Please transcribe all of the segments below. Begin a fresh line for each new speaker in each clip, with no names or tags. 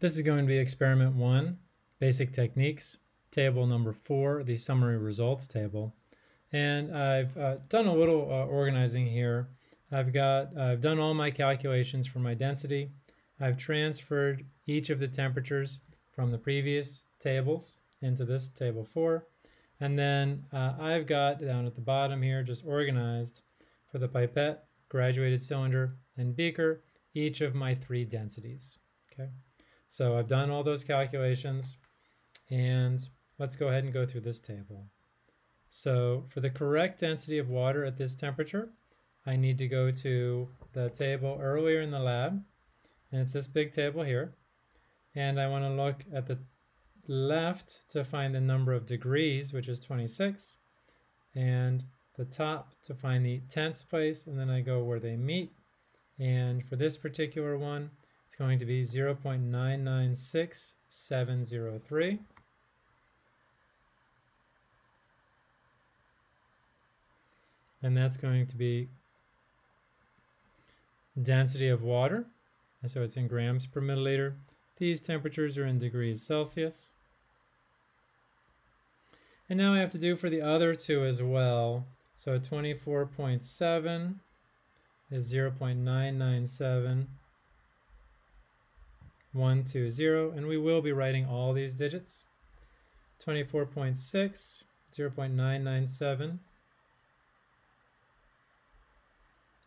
This is going to be experiment one, basic techniques, table number four, the summary results table. And I've uh, done a little uh, organizing here. I've got, I've done all my calculations for my density. I've transferred each of the temperatures from the previous tables into this table four. And then uh, I've got down at the bottom here just organized for the pipette, graduated cylinder, and beaker, each of my three densities. Okay. So I've done all those calculations and let's go ahead and go through this table. So for the correct density of water at this temperature, I need to go to the table earlier in the lab and it's this big table here. And I want to look at the left to find the number of degrees, which is 26, and the top to find the tenths place, and then I go where they meet. And for this particular one, it's going to be 0.996703. And that's going to be density of water. So it's in grams per milliliter. These temperatures are in degrees Celsius. And now I have to do for the other two as well. So 24.7 is 0.997 120, and we will be writing all these digits. 24.6, 0.997,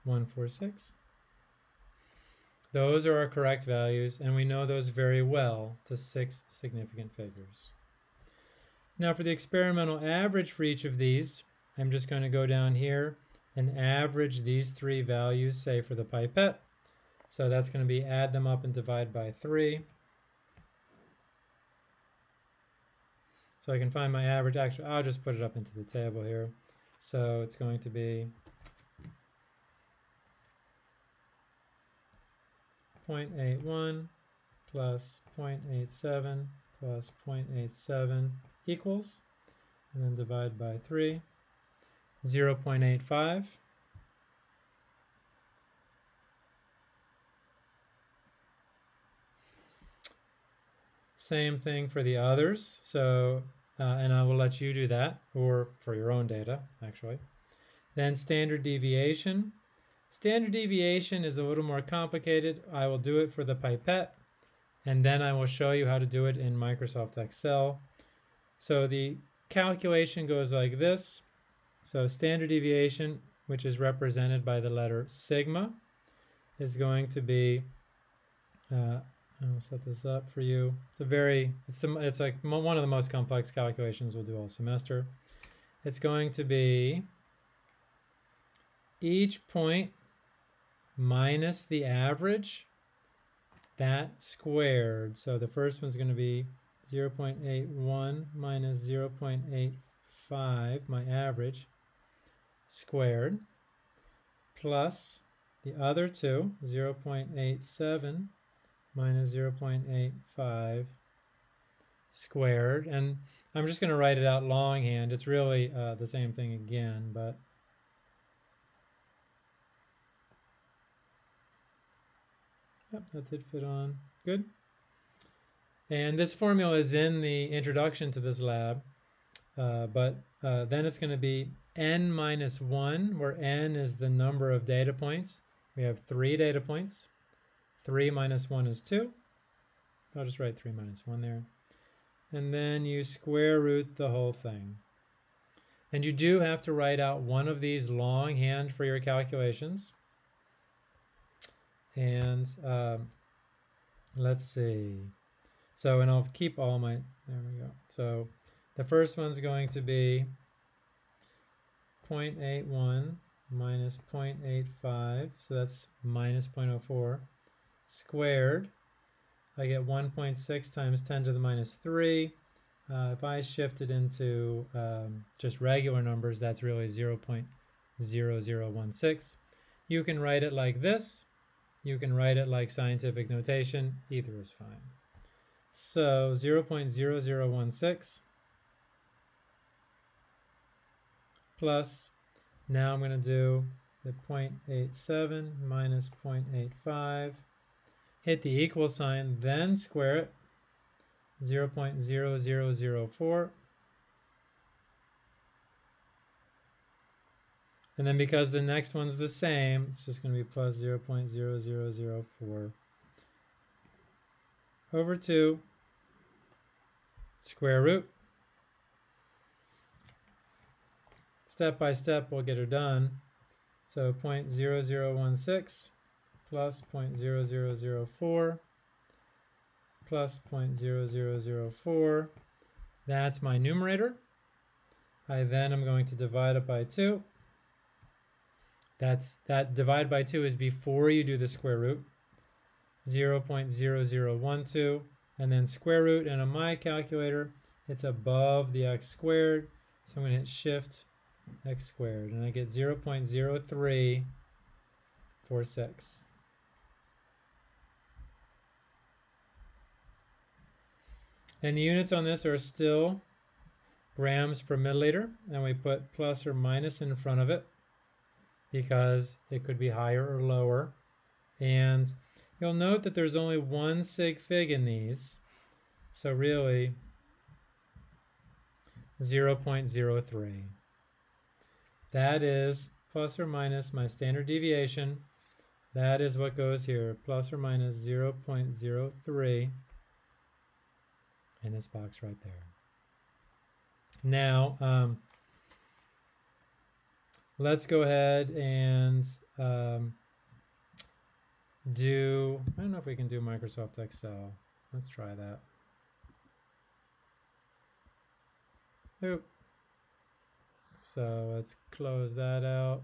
146. Those are our correct values, and we know those very well to six significant figures. Now for the experimental average for each of these, I'm just going to go down here and average these three values, say for the pipette. So that's going to be add them up and divide by 3. So I can find my average. Actually, I'll just put it up into the table here. So it's going to be 0.81 plus 0.87 plus 0.87 equals, and then divide by 3, 0.85 Same thing for the others. So, uh, and I will let you do that, or for your own data, actually. Then standard deviation. Standard deviation is a little more complicated. I will do it for the pipette, and then I will show you how to do it in Microsoft Excel. So the calculation goes like this. So standard deviation, which is represented by the letter sigma, is going to be uh, I'll set this up for you. It's a very, it's the, it's like one of the most complex calculations we'll do all semester. It's going to be each point minus the average, that squared. So the first one's going to be 0 0.81 minus 0 0.85, my average, squared, plus the other two, 0 0.87 minus 0.85 squared. And I'm just going to write it out longhand. It's really uh, the same thing again, but Yep, that did fit on. Good. And this formula is in the introduction to this lab, uh, but uh, then it's going to be n minus 1, where n is the number of data points. We have three data points. 3 minus 1 is 2. I'll just write 3 minus 1 there. And then you square root the whole thing. And you do have to write out one of these longhand for your calculations. And um, let's see. So, and I'll keep all my, there we go. So the first one's going to be 0.81 minus 0.85, so that's minus 0.04 squared, I get 1.6 times 10 to the minus 3. Uh, if I shift it into um, just regular numbers, that's really 0 0.0016. You can write it like this. You can write it like scientific notation. Either is fine. So 0 0.0016 plus, now I'm going to do the 0.87 minus 0.85 hit the equal sign, then square it, 0 0.0004. And then because the next one's the same, it's just going to be plus 0 0.0004 over 2 square root. Step by step, we'll get her done. So 0.0016 plus 0.0004 plus 0.0004. That's my numerator. I then am going to divide it by 2. That's that divide by 2 is before you do the square root. 0.0012 and then square root and on my calculator it's above the x squared so I'm going to hit shift x squared and I get 0.0346 and the units on this are still grams per milliliter and we put plus or minus in front of it because it could be higher or lower and You'll note that there's only one sig fig in these, so really 0.03. That is plus or minus my standard deviation. That is what goes here, plus or minus 0.03 in this box right there. Now, um, let's go ahead and um, do, I don't know if we can do Microsoft Excel. Let's try that. Oop. So let's close that out.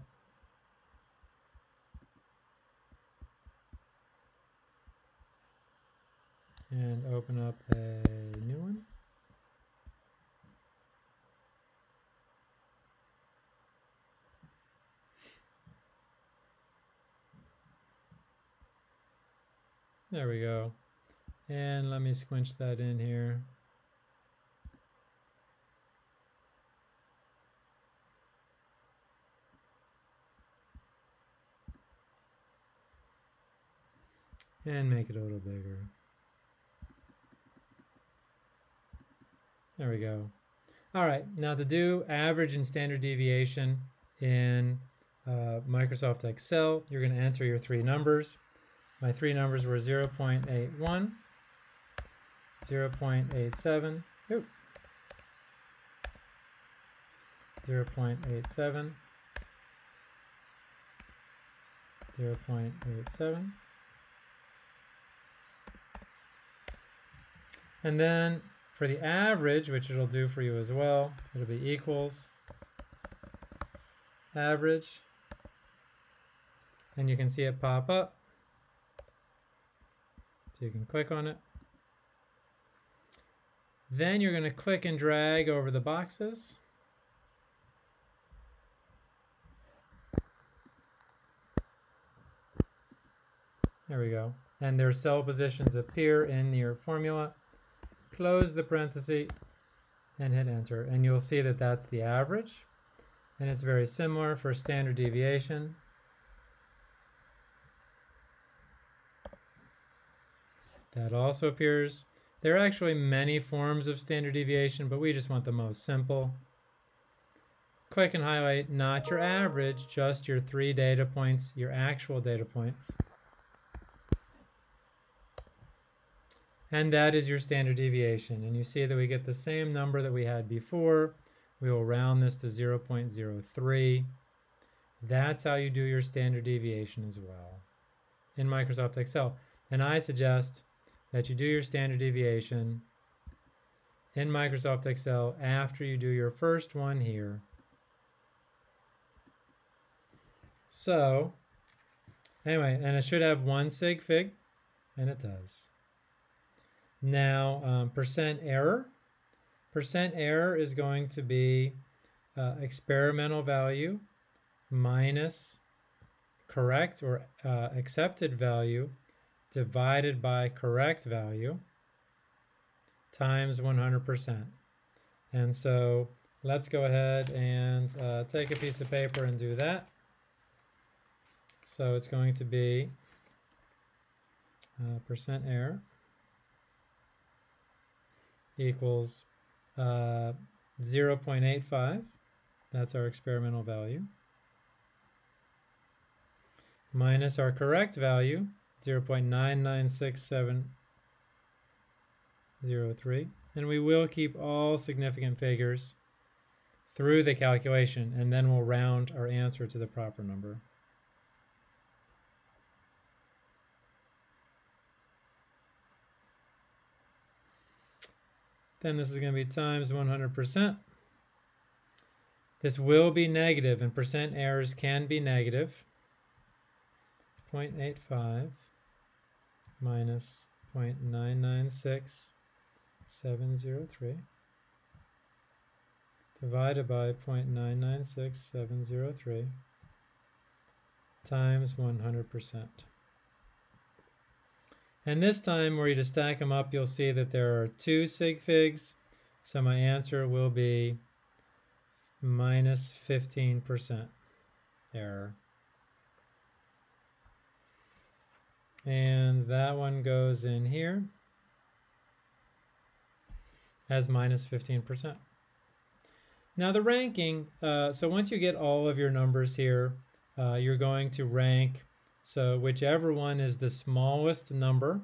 And open up a new one. There we go. And let me squinch that in here. And make it a little bigger. There we go. All right, now to do average and standard deviation in uh, Microsoft Excel, you're going to enter your three numbers. My three numbers were 0 0.81, 0 0.87, ooh, 0 0.87, 0 0.87. And then for the average, which it'll do for you as well, it'll be equals average. And you can see it pop up. So you can click on it. Then you're going to click and drag over the boxes. There we go. And their cell positions appear in your formula. Close the parenthesis and hit enter. And you'll see that that's the average. And it's very similar for standard deviation. That also appears. There are actually many forms of standard deviation, but we just want the most simple. Click and highlight not your average, just your three data points, your actual data points. And that is your standard deviation. And you see that we get the same number that we had before. We will round this to 0.03. That's how you do your standard deviation as well in Microsoft Excel. And I suggest that you do your standard deviation in Microsoft Excel after you do your first one here. So, anyway, and it should have one sig fig, and it does. Now, um, percent error. Percent error is going to be uh, experimental value minus correct or uh, accepted value divided by correct value times 100%. And so let's go ahead and uh, take a piece of paper and do that. So it's going to be uh, percent error equals uh, 0.85. That's our experimental value. Minus our correct value, 0.996703. And we will keep all significant figures through the calculation, and then we'll round our answer to the proper number. Then this is going to be times 100%. This will be negative, and percent errors can be negative. 0.85 minus 0.996703 divided by 0.996703 times 100%. And this time, were you to stack them up, you'll see that there are two sig figs. So my answer will be minus 15% error. And that one goes in here as minus 15%. Now the ranking, uh, so once you get all of your numbers here, uh, you're going to rank so whichever one is the smallest number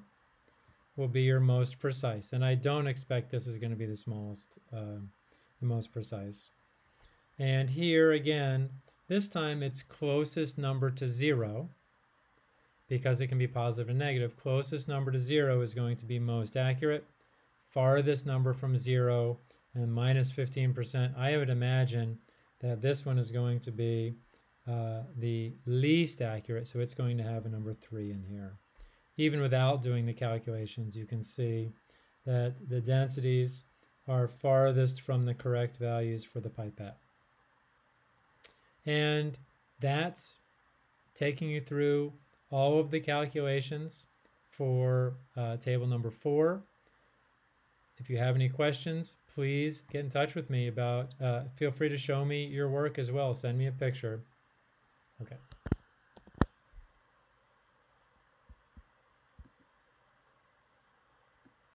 will be your most precise. And I don't expect this is going to be the smallest, uh, the most precise. And here again, this time it's closest number to zero because it can be positive and negative. Closest number to zero is going to be most accurate. Farthest number from zero and minus 15%, I would imagine that this one is going to be uh, the least accurate, so it's going to have a number 3 in here. Even without doing the calculations, you can see that the densities are farthest from the correct values for the pipette. And that's taking you through all of the calculations for uh, table number 4. If you have any questions, please get in touch with me about, uh, feel free to show me your work as well. Send me a picture. Okay.